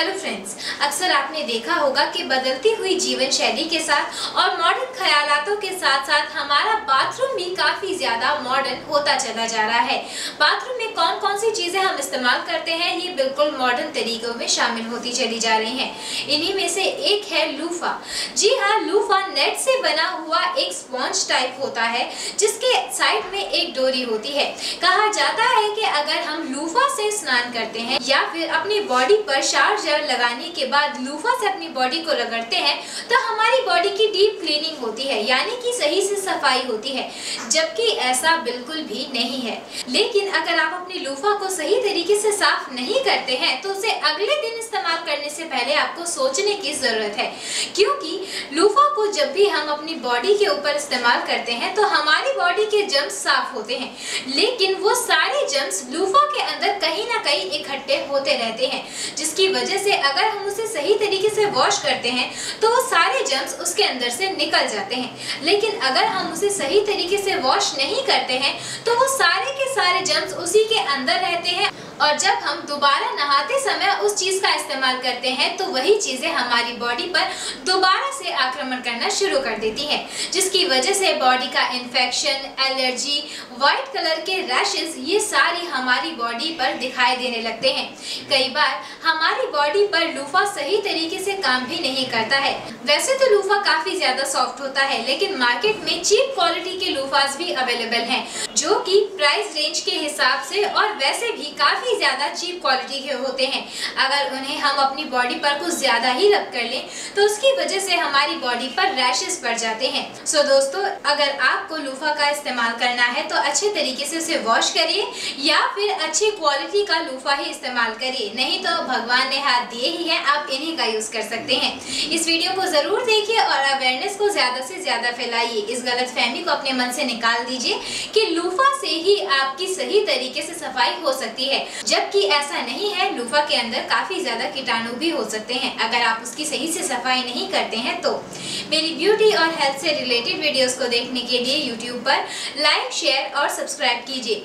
Hello friends अक्सर आपने देखा होगा कि बदलती हुई जीवन शैली के साथ और मॉडर्न ख्यालातों के साथ साथ हमारा बाथरूम भी काफ़ी ज़्यादा मॉडर्न होता चला जा रहा है। बाथरूम में कौन कौन सी चीज़ें हम इस्तेमाल करते हैं, ये बिल्कुल मॉडर्न तरीकों में शामिल होती चली जा रही हैं। इन्हीं में से एक है लूफा जी हाँ लूफा नेट से बना हुआ एक स्पॉन्ज टाइप होता है, जिसके साइड में एक डोरी होती है। कहा जाता है कि अगर हम लूफा से स्नान करते हैं या फिर अपनी बॉडी पर शार जर लगाने के बाद लूफा से अपनी बॉडी को रगड़ते हैं तो हमारी बॉडी की डीप क्लीनिंग होती है, यानी कि सही से सफ़ाई होती है, जबकि ऐसा बिल्कुल भी नहीं है। लेकिन अगर आप अपनी लूफा को सही तरीके से साफ़ नहीं करते हैं तो उसे अगले दिन इस्तेमाल करने से पहले आपको सोचने की ज़रूरत है। क्योंकि लूफा को जब भी हम अपनी बॉडी के ऊपर इस्तेमाल करते हैं तो हमारी बॉडी के जम्स साफ़ होते हैं। लेकिन वो सारे जम्स लूफा के अंदर कहीं ना कहीं इकट्ठे होते रहते हैं, जिसकी वजह से अगर हम उसे सही तरीके से वॉश करते हैं तो वो सारे जम्स उसके अंदर से निकल जाते हैं। लेकिन अगर हम उसे सही तरीके से वॉश नहीं करते हैं तो वो सारे के सारे जम्स उसी के अंदर रहते हैं और जब हम दोबारा नहाते समय उस चीज़ का इस्तेमाल करते हैं तो वही चीज़ें हमारी बॉडी पर दोबारा से आक्रमण करना शुरू कर देती हैं, जिसकी वजह से बॉडी का इन्फेक्शन एलर्जी वाइट कलर के रैशेस ये सारी हमारी बॉडी पर दिखाई देने लगते हैं। कई बार हमारी बॉडी पर लूफा सही तरीके से काम भी नहीं करता है। वैसे तो लूफा काफ़ी ज़्यादा सॉफ्ट होता है, लेकिन मार्केट में चीप क्वालिटी के लूफास भी अवेलेबल हैं, जो कि प्राइस रेंज के हिसाब से और वैसे भी काफ़ी काफ़ी ज़्यादा चीप क्वालिटी के होते हैं। अगर उन्हें हम अपनी बॉडी पर कुछ ज़्यादा ही रब कर लें तो उसकी वजह से हमारी बॉडी पर रैशेस पड़ जाते हैं। सो दोस्तों, अगर आपको लूफा का इस्तेमाल करना है तो अच्छे तरीके से उसे वॉश करिए, या फिर अच्छी क्वालिटी का लूफा ही इस्तेमाल करिए। नहीं तो भगवान ने हाथ दिए ही है, आप इन्हीं का यूज़ कर सकते हैं। इस वीडियो को ज़रूर देखिए और अवेयरनेस को ज़्यादा से ज़्यादा फैलाइए। इस गलत फहमी को अपने मन से निकाल दीजिए कि लूफा से ही आपकी सही तरीके से सफ़ाई हो सकती है। जबकि ऐसा नहीं है, लूफा के अंदर काफ़ी ज़्यादा कीटाणु भी हो सकते हैं। अगर आप उसकी सही से सफ़ाई नहीं करते हैं तो। मेरी ब्यूटी और हेल्थ से रिलेटेड वीडियोस को देखने के लिए यूट्यूब पर लाइक शेयर और सब्सक्राइब कीजिए।